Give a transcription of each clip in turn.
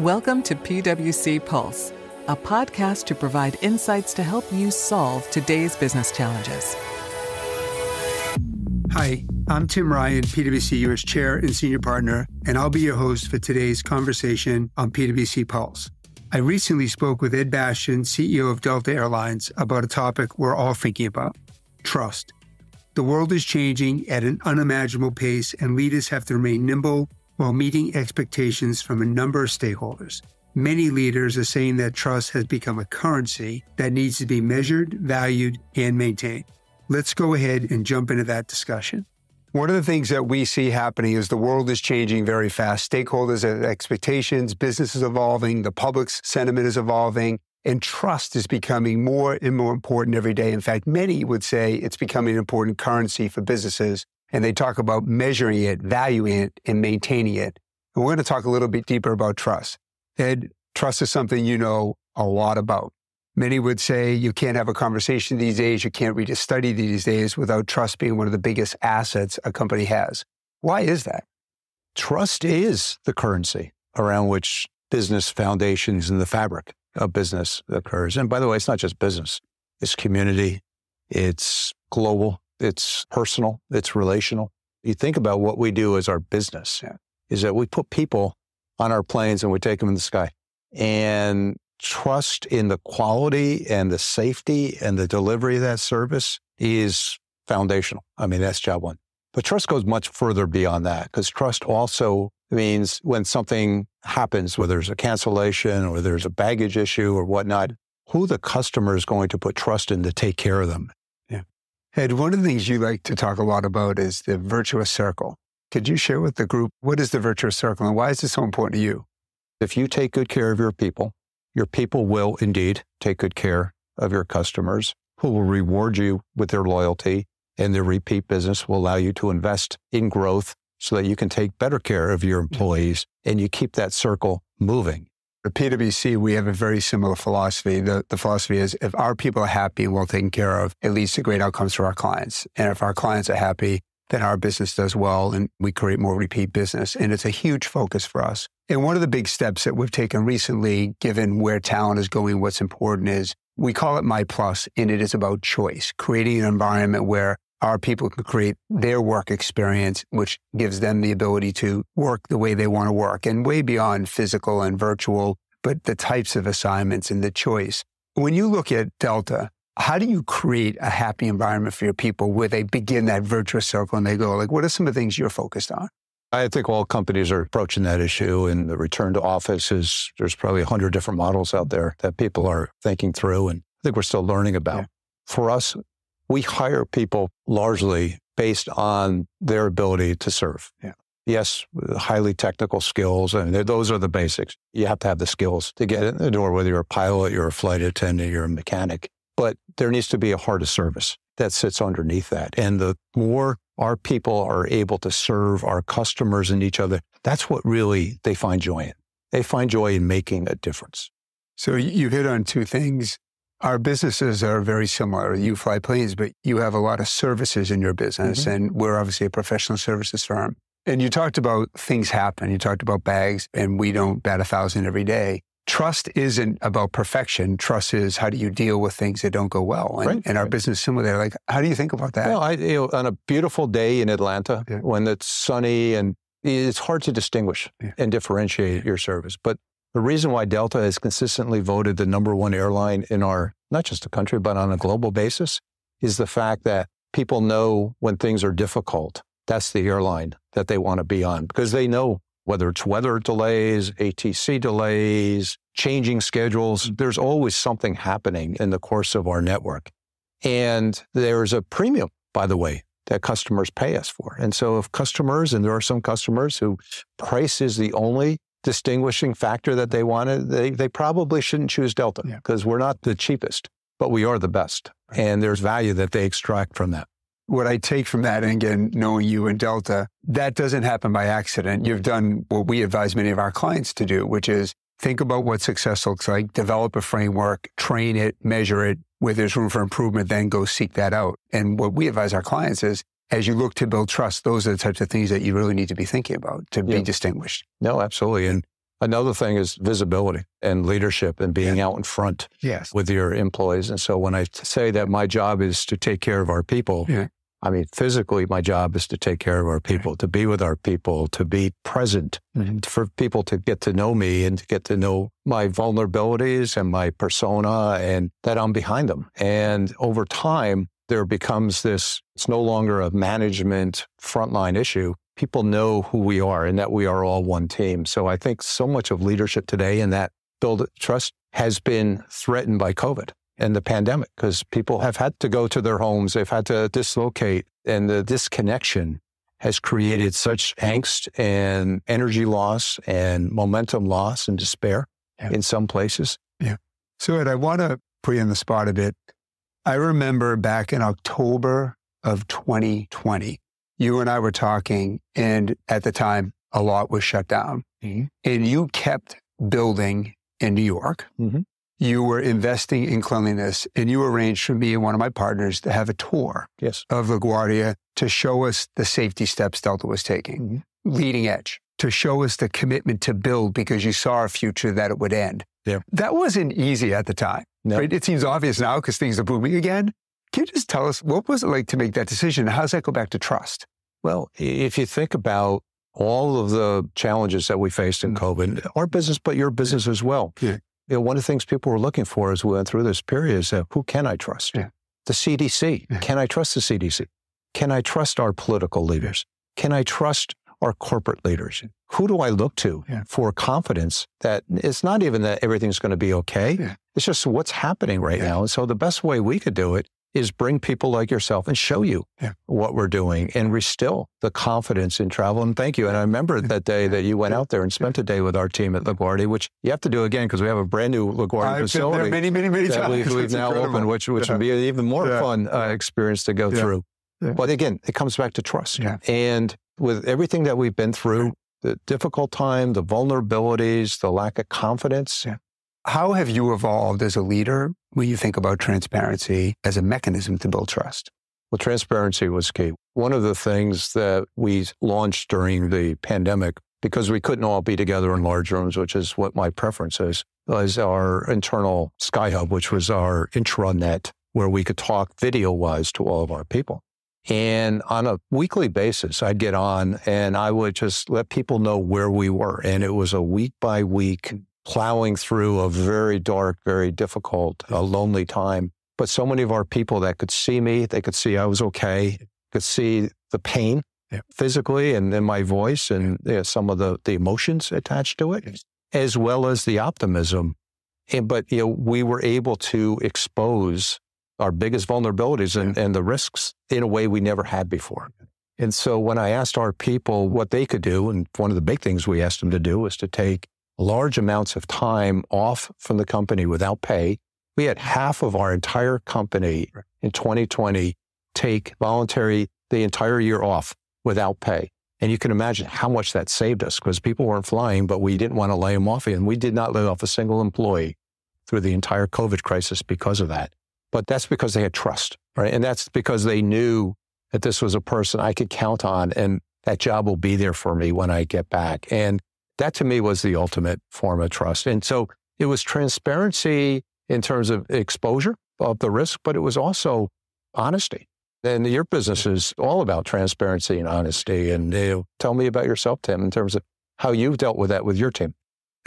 Welcome to PwC Pulse, a podcast to provide insights to help you solve today's business challenges. Hi, I'm Tim Ryan, PwC US Chair and Senior Partner, and I'll be your host for today's conversation on PwC Pulse. I recently spoke with Ed Bastian, CEO of Delta Airlines, about a topic we're all thinking about trust. The world is changing at an unimaginable pace, and leaders have to remain nimble while meeting expectations from a number of stakeholders. Many leaders are saying that trust has become a currency that needs to be measured, valued, and maintained. Let's go ahead and jump into that discussion. One of the things that we see happening is the world is changing very fast. Stakeholders' expectations, business is evolving, the public's sentiment is evolving, and trust is becoming more and more important every day. In fact, many would say it's becoming an important currency for businesses and they talk about measuring it, valuing it, and maintaining it. And we're going to talk a little bit deeper about trust. Ed, trust is something you know a lot about. Many would say you can't have a conversation these days, you can't read a study these days without trust being one of the biggest assets a company has. Why is that? Trust is the currency around which business foundations and the fabric of business occurs. And by the way, it's not just business, it's community, it's global, it's personal, it's relational. You think about what we do as our business yeah. is that we put people on our planes and we take them in the sky. And trust in the quality and the safety and the delivery of that service is foundational. I mean, that's job one. But trust goes much further beyond that because trust also means when something happens, whether there's a cancellation or there's a baggage issue or whatnot, who the customer is going to put trust in to take care of them Ed, one of the things you like to talk a lot about is the virtuous circle. Could you share with the group what is the virtuous circle and why is this so important to you? If you take good care of your people, your people will indeed take good care of your customers, who will reward you with their loyalty, and their repeat business will allow you to invest in growth so that you can take better care of your employees and you keep that circle moving. At PwC, we have a very similar philosophy. The, the philosophy is if our people are happy and well taken care of, it leads to great outcomes for our clients. And if our clients are happy, then our business does well and we create more repeat business. And it's a huge focus for us. And one of the big steps that we've taken recently, given where talent is going, what's important is we call it My Plus, and it is about choice, creating an environment where our people can create their work experience, which gives them the ability to work the way they want to work and way beyond physical and virtual, but the types of assignments and the choice. When you look at Delta, how do you create a happy environment for your people where they begin that virtuous circle and they go, like, what are some of the things you're focused on? I think all companies are approaching that issue and the return to office is there's probably a hundred different models out there that people are thinking through. And I think we're still learning about. Yeah. For us, we hire people largely based on their ability to serve. Yeah. Yes, highly technical skills, and those are the basics. You have to have the skills to get in the door, whether you're a pilot, you're a flight attendant, you're a mechanic. But there needs to be a heart of service that sits underneath that. And the more our people are able to serve our customers and each other, that's what really they find joy in. They find joy in making a difference. So you hit on two things our businesses are very similar. You fly planes, but you have a lot of services in your business, mm-hmm. and we're obviously a professional services firm. And you talked about things happen. You talked about bags, and we don't bat a thousand every day. Trust isn't about perfection. Trust is how do you deal with things that don't go well. And, right. and our right. business similar. Like, how do you think about that? Well, I, you know, on a beautiful day in Atlanta, yeah. when it's sunny and it's hard to distinguish yeah. and differentiate your service. But the reason why Delta is consistently voted the number one airline in our, not just the country, but on a global basis, is the fact that people know when things are difficult, that's the airline that they want to be on because they know whether it's weather delays, ATC delays, changing schedules, mm-hmm. there's always something happening in the course of our network. And there's a premium, by the way, that customers pay us for. And so if customers, and there are some customers who price is the only distinguishing factor that they wanted, they, they probably shouldn't choose Delta because yeah. we're not the cheapest, but we are the best. Right. And there's value that they extract from that. What I take from that, and again, knowing you and Delta, that doesn't happen by accident. You've done what we advise many of our clients to do, which is think about what success looks like, develop a framework, train it, measure it. Where there's room for improvement, then go seek that out. And what we advise our clients is as you look to build trust, those are the types of things that you really need to be thinking about to yeah. be distinguished. No, absolutely. And Another thing is visibility and leadership and being yeah. out in front yes. with your employees. And so when I say that my job is to take care of our people, yeah. I mean, physically, my job is to take care of our people, to be with our people, to be present, mm-hmm. for people to get to know me and to get to know my vulnerabilities and my persona and that I'm behind them. And over time, there becomes this, it's no longer a management frontline issue people know who we are and that we are all one team. So I think so much of leadership today and that build trust has been threatened by COVID and the pandemic because people have had to go to their homes, they've had to dislocate, and the disconnection has created such angst and energy loss and momentum loss and despair yeah. in some places. Yeah. So Ed, I want to put you on the spot a bit. I remember back in October of 2020, you and I were talking, and at the time, a lot was shut down. Mm-hmm. And you kept building in New York. Mm-hmm. You were investing in cleanliness, and you arranged for me and one of my partners to have a tour yes. of LaGuardia to show us the safety steps Delta was taking, mm-hmm. leading edge, to show us the commitment to build because you saw a future that it would end. Yeah. That wasn't easy at the time. No. Right? It seems obvious now because things are booming again. Can you just tell us what was it like to make that decision? How does that go back to trust? Well, if you think about all of the challenges that we faced in mm-hmm. COVID, our business, but your business as well. Yeah. You know, one of the things people were looking for as we went through this period is who can I trust? Yeah. The CDC. Yeah. Can I trust the CDC? Can I trust our political leaders? Can I trust our corporate leaders? Who do I look to yeah. for confidence that it's not even that everything's going to be okay? Yeah. It's just what's happening right yeah. now. And so the best way we could do it is bring people like yourself and show you what we're doing and restill the confidence in travel. And thank you. And I remember that day that you went out there and spent a day with our team at LaGuardia, which you have to do again because we have a brand new LaGuardia I've facility. many, many, many that times. We've, we've now incredible. opened, which, which would be an even more fun uh, experience to go through. But again, it comes back to trust. And with everything that we've been through, the difficult time, the vulnerabilities, the lack of confidence. Yeah. How have you evolved as a leader when you think about transparency as a mechanism to build trust? Well, transparency was key. One of the things that we launched during the pandemic, because we couldn't all be together in large rooms, which is what my preference is, was our internal SkyHub, which was our intranet where we could talk video wise to all of our people. And on a weekly basis, I'd get on and I would just let people know where we were. And it was a week by week plowing through a very dark, very difficult, a lonely time. But so many of our people that could see me, they could see I was okay, could see the pain yeah. physically and in my voice and yeah, some of the, the emotions attached to it, as well as the optimism. And, but you know, we were able to expose our biggest vulnerabilities and, and the risks in a way we never had before. And so when I asked our people what they could do, and one of the big things we asked them to do was to take large amounts of time off from the company without pay. We had half of our entire company in 2020 take voluntary the entire year off without pay. And you can imagine how much that saved us because people weren't flying, but we didn't want to lay them off. And we did not lay off a single employee through the entire COVID crisis because of that. But that's because they had trust, right? And that's because they knew that this was a person I could count on and that job will be there for me when I get back. And that to me was the ultimate form of trust. And so it was transparency in terms of exposure of the risk, but it was also honesty. And your business is all about transparency and honesty. And you know, tell me about yourself, Tim, in terms of how you've dealt with that with your team.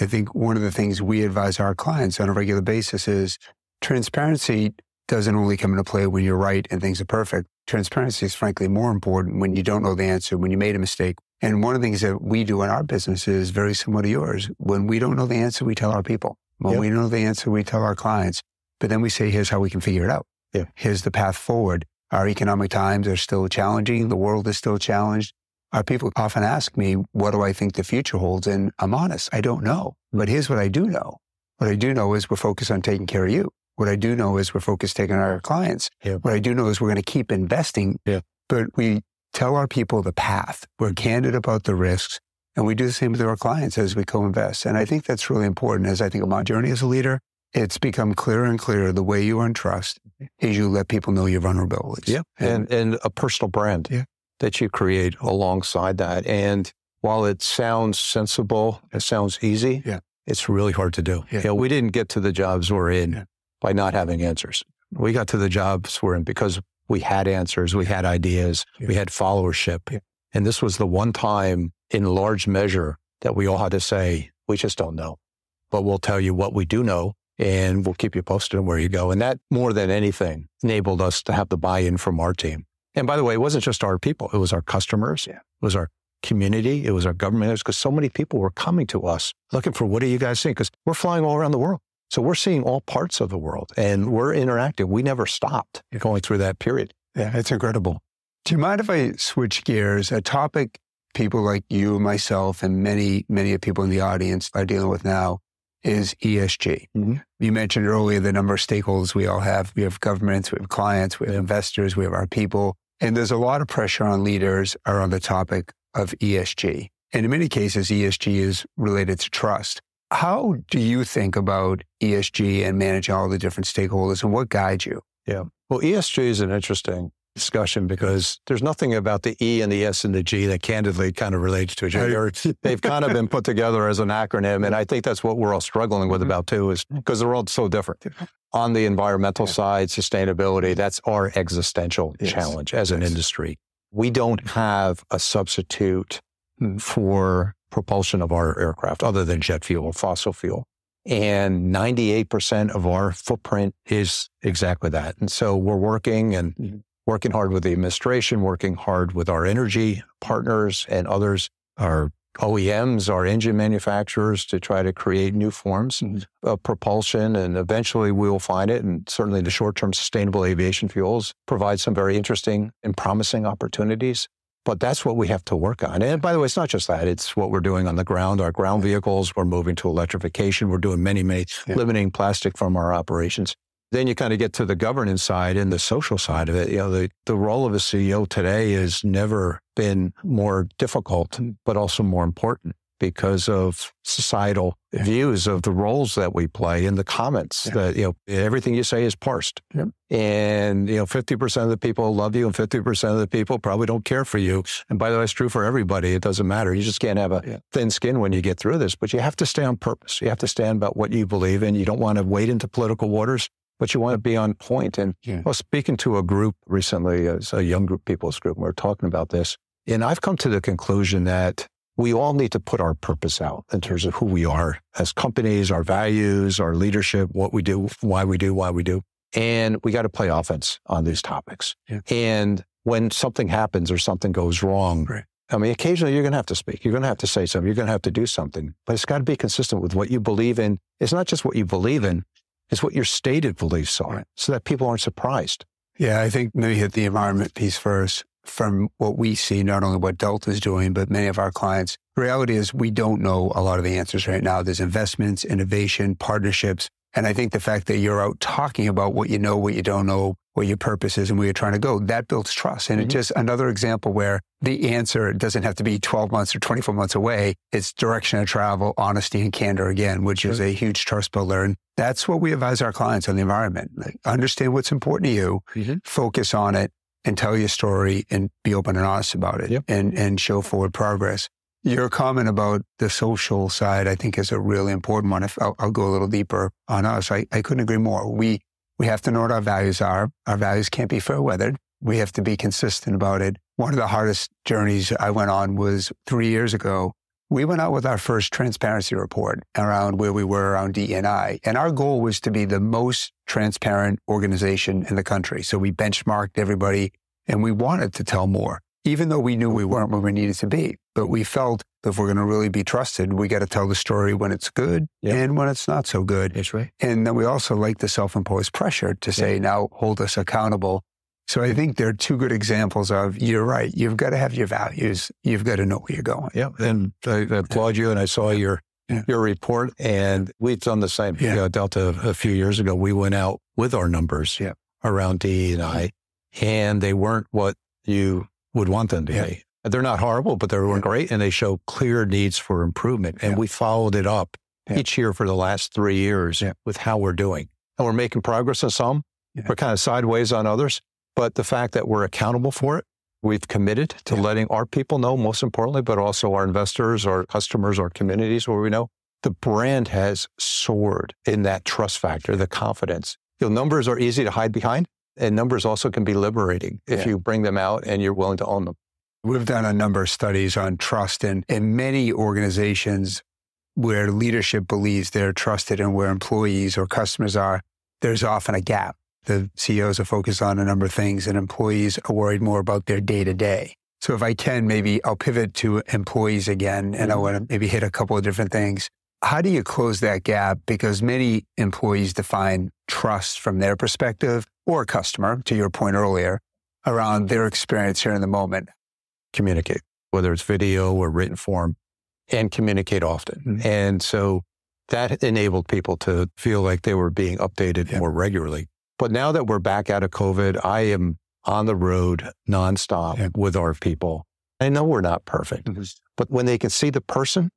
I think one of the things we advise our clients on a regular basis is transparency doesn't only come into play when you're right and things are perfect. Transparency is frankly more important when you don't know the answer, when you made a mistake, and one of the things that we do in our business is very similar to yours. When we don't know the answer, we tell our people. When yep. we know the answer, we tell our clients. But then we say, here's how we can figure it out. Yeah. Here's the path forward. Our economic times are still challenging. The world is still challenged. Our people often ask me, what do I think the future holds? And I'm honest, I don't know. But here's what I do know. What I do know is we're focused on taking care of you. What I do know is we're focused taking our clients. Yeah. What I do know is we're going to keep investing. Yeah. But we tell our people the path. We're candid about the risks. And we do the same with our clients as we co-invest. And I think that's really important as I think of my journey as a leader. It's become clearer and clearer the way you earn trust is you let people know your vulnerabilities. Yeah. And, and, and a personal brand yeah. that you create alongside that. And while it sounds sensible, it sounds easy, yeah. it's really hard to do. Yeah. You know, we didn't get to the jobs we're in yeah. By not having answers. We got to the jobs we're in because we had answers, we had ideas, yeah. we had followership. And this was the one time in large measure that we all had to say, we just don't know, but we'll tell you what we do know and we'll keep you posted on where you go. And that more than anything enabled us to have the buy-in from our team. And by the way, it wasn't just our people. It was our customers. Yeah. It was our community. It was our government. because so many people were coming to us looking for what are you guys seeing? Because we're flying all around the world. So we're seeing all parts of the world and we're interactive. We never stopped going through that period. Yeah, it's incredible. Do you mind if I switch gears? A topic people like you, myself, and many, many of people in the audience are dealing with now is ESG. Mm-hmm. You mentioned earlier the number of stakeholders we all have. We have governments, we have clients, we have investors, we have our people. And there's a lot of pressure on leaders around the topic of ESG. And in many cases, ESG is related to trust. How do you think about ESG and managing all the different stakeholders and what guides you? Yeah. Well, ESG is an interesting discussion because there's nothing about the E and the S and the G that candidly kind of relates to each other. They've kind of been put together as an acronym. And I think that's what we're all struggling with mm-hmm. about too, is because they're all so different. On the environmental yeah. side, sustainability, that's our existential yes. challenge as yes. an industry. We don't have a substitute mm. for propulsion of our aircraft other than jet fuel, fossil fuel. And 98% of our footprint is exactly that. And so we're working and mm-hmm working hard with the administration, working hard with our energy partners and others, our OEMs, our engine manufacturers to try to create new forms mm-hmm. of propulsion. And eventually we will find it. And certainly the short term sustainable aviation fuels provide some very interesting and promising opportunities. But that's what we have to work on. And by the way, it's not just that. It's what we're doing on the ground. Our ground vehicles, we're moving to electrification. We're doing many, many yeah. limiting plastic from our operations. Then you kind of get to the governance side and the social side of it. You know, the, the role of a CEO today has never been more difficult, but also more important because of societal views of the roles that we play in the comments yeah. that, you know, everything you say is parsed. And, you know, 50% of the people love you and 50% of the people probably don't care for you. And by the way, it's true for everybody. It doesn't matter. You just can't have a yeah. thin skin when you get through this, but you have to stay on purpose. You have to stand about what you believe in. You don't want to wade into political waters but you want to be on. And yeah. I was speaking to a group recently, uh, as a young group, people's group, and we are talking about this. And I've come to the conclusion that we all need to put our purpose out in terms of who we are as companies, our values, our leadership, what we do, why we do, why we do. And we got to play offense on these topics. Yeah. And when something happens or something goes wrong, right. I mean, occasionally you're going to have to speak. You're going to have to say something. You're going to have to do something, but it's got to be consistent with what you believe in. It's not just what you believe in, is what your stated beliefs are so that people aren't surprised. Yeah, I think maybe hit the environment piece first. From what we see, not only what Delta is doing, but many of our clients, the reality is we don't know a lot of the answers right now. There's investments, innovation, partnerships. And I think the fact that you're out talking about what you know, what you don't know, what your purpose is and where you're trying to go, that builds trust. And mm-hmm. it's just another example where the answer doesn't have to be 12 months or 24 months away. It's direction of travel, honesty and candor again, which sure. is a huge trust builder. And that's what we advise our clients on the environment. Like, understand what's important to you, mm-hmm. focus on it and tell your story and be open and honest about it yep. and, and show forward progress. Your comment about the social side, I think, is a really important one. If I'll, I'll go a little deeper on us, I, I couldn't agree more. We we have to know what our values are. Our values can't be fair weathered. We have to be consistent about it. One of the hardest journeys I went on was three years ago. We went out with our first transparency report around where we were around DEI. And our goal was to be the most transparent organization in the country. So we benchmarked everybody and we wanted to tell more, even though we knew we weren't where we needed to be. But we felt if we're going to really be trusted, we got to tell the story when it's good yep. and when it's not so good. That's right. And then we also like the self-imposed pressure to say, yeah. now hold us accountable. So I think there are two good examples of you're right. You've got to have your values. You've got to know where you're going. Yeah. And I, I applaud you. And I saw your yeah. your report, and we've done the same. Yeah. You know, Delta a few years ago, we went out with our numbers yeah. around D and I, and they weren't what you would want them to yeah. be. They're not horrible, but they weren't great, and they show clear needs for improvement. And we followed it up each year for the last three years with how we're doing. And we're making progress on some. We're kind of sideways on others. But the fact that we're accountable for it We've committed to yeah. letting our people know, most importantly, but also our investors, our customers, our communities where we know the brand has soared in that trust factor, the confidence. You know, numbers are easy to hide behind, and numbers also can be liberating if yeah. you bring them out and you're willing to own them. We've done a number of studies on trust, and in many organizations where leadership believes they're trusted and where employees or customers are, there's often a gap. The CEOs are focused on a number of things, and employees are worried more about their day to day. So, if I can, maybe I'll pivot to employees again, and I mm-hmm. want to maybe hit a couple of different things. How do you close that gap? Because many employees define trust from their perspective or customer, to your point earlier, around their experience here in the moment. Communicate, whether it's video or written form, and communicate often. Mm-hmm. And so that enabled people to feel like they were being updated yeah. more regularly. But now that we're back out of COVID, I am on the road nonstop yeah. with our people. I know we're not perfect, mm-hmm. but when they can see the person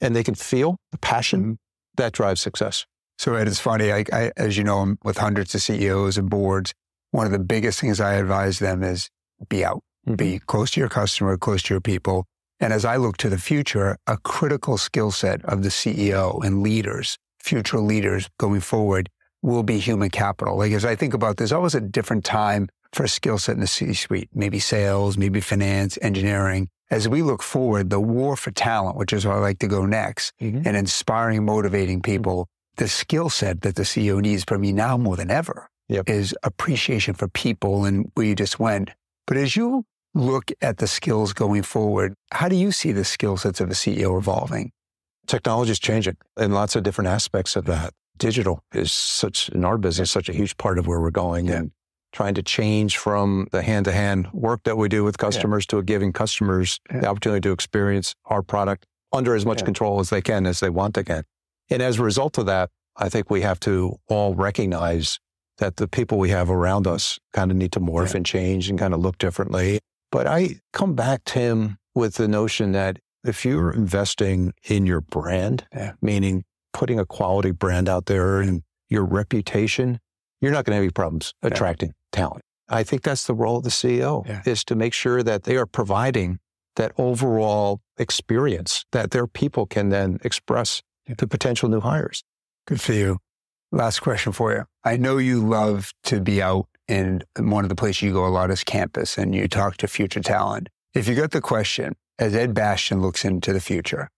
and they can feel the passion, mm-hmm. that drives success. So Ed, it's funny. I, I, as you know, I'm with hundreds of CEOs and boards. One of the biggest things I advise them is be out, mm-hmm. be close to your customer, close to your people. And as I look to the future, a critical skill set of the CEO and leaders, future leaders going forward, will be human capital. Like as I think about, there's always a different time for a skill set in the C-suite, maybe sales, maybe finance, engineering. As we look forward, the war for talent, which is where I like to go next, mm-hmm. and inspiring, motivating people, the skill set that the CEO needs from me now more than ever yep. is appreciation for people and where you just went. But as you look at the skills going forward, how do you see the skill sets of a CEO evolving? Technology is changing in lots of different aspects of that. Digital is such, in our business, such a huge part of where we're going. Yeah. And trying to change from the hand to hand work that we do with customers yeah. to giving customers yeah. the opportunity to experience our product under as much control as they can, as they want to get. And as a result of that, I think we have to all recognize that the people we have around us kind of need to morph and change and kind of look differently. But I come back, Tim, with the notion that if you're investing in your brand, meaning putting a quality brand out there and your reputation, you're not going to have any problems attracting talent. I think that's the role of the CEO yeah. is to make sure that they are providing that overall experience that their people can then express yeah. to potential new hires. Good for you. Last question for you. I know you love to be out and one of the places you go a lot is campus and you talk to future talent. If you get the question, as Ed Bastian looks into the future,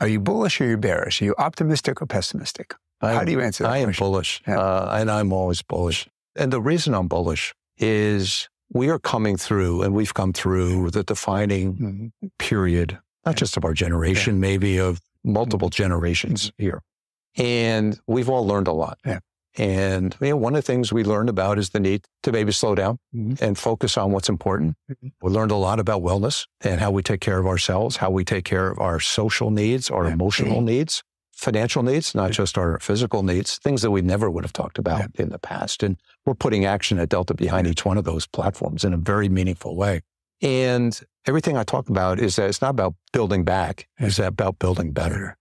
are you bullish or are you bearish? Are you optimistic or pessimistic? I'm, How do you answer that I question? am bullish, yeah. uh, and I'm always bullish. And the reason I'm bullish is we are coming through, and we've come through the defining mm-hmm. period, not just of our generation, yeah. maybe of multiple mm-hmm. generations mm-hmm. here. And we've all learned a lot. And you know, one of the things we learned about is the need to maybe slow down mm-hmm. and focus on what's important. Mm-hmm. We learned a lot about wellness and how we take care of ourselves, how we take care of our social needs, our yeah. emotional mm-hmm. needs, financial needs, not just our physical needs, things that we never would have talked about yeah. in the past. And we're putting action at Delta behind each one of those platforms in a very meaningful way. And everything I talk about is that it's not about building back, it's about building better.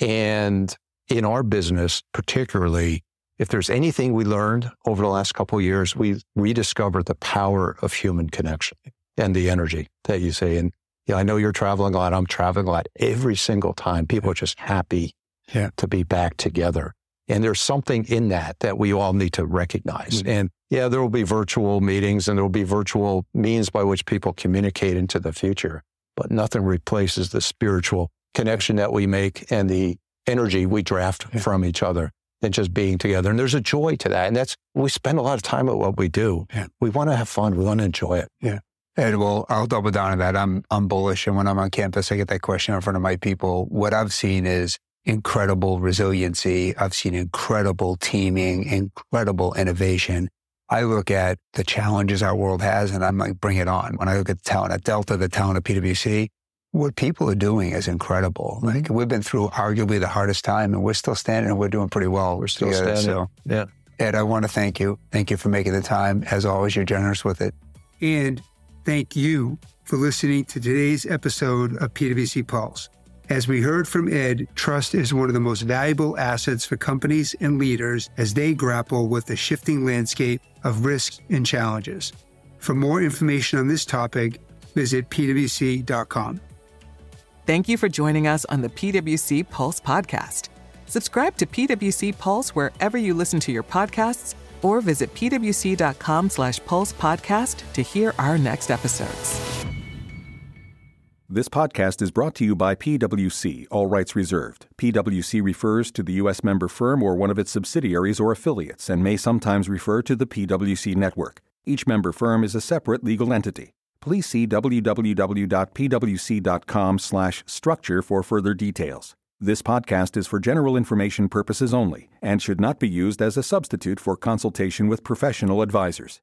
And in our business, particularly, if there's anything we learned over the last couple of years, we rediscovered the power of human connection and the energy that you say. And yeah, I know you're traveling a lot. I'm traveling a lot. Every single time, people are just happy yeah. to be back together. And there's something in that that we all need to recognize. Mm-hmm. And yeah, there will be virtual meetings and there will be virtual means by which people communicate into the future, but nothing replaces the spiritual connection that we make and the energy we draft yeah. from each other and just being together. And there's a joy to that. And that's, we spend a lot of time at what we do. Yeah. We want to have fun. We want to enjoy it. Yeah. And well, I'll double down on that. I'm, I'm bullish. And when I'm on campus, I get that question in front of my people. What I've seen is incredible resiliency. I've seen incredible teaming, incredible innovation. I look at the challenges our world has and I'm like, bring it on. When I look at the talent at Delta, the talent at PwC, what people are doing is incredible. Mm-hmm. Like we've been through arguably the hardest time and we're still standing and we're doing pretty well. We're still together, standing. So, yeah. Ed, I want to thank you. Thank you for making the time. As always, you're generous with it. And thank you for listening to today's episode of PwC Pulse. As we heard from Ed, trust is one of the most valuable assets for companies and leaders as they grapple with the shifting landscape of risks and challenges. For more information on this topic, visit pwc.com. Thank you for joining us on the PWC Pulse podcast. Subscribe to PWC Pulse wherever you listen to your podcasts or visit pwc.com slash pulse podcast to hear our next episodes. This podcast is brought to you by PWC, all rights reserved. PWC refers to the U.S. member firm or one of its subsidiaries or affiliates and may sometimes refer to the PWC network. Each member firm is a separate legal entity. Please see www.pwc.com/structure for further details. This podcast is for general information purposes only and should not be used as a substitute for consultation with professional advisors.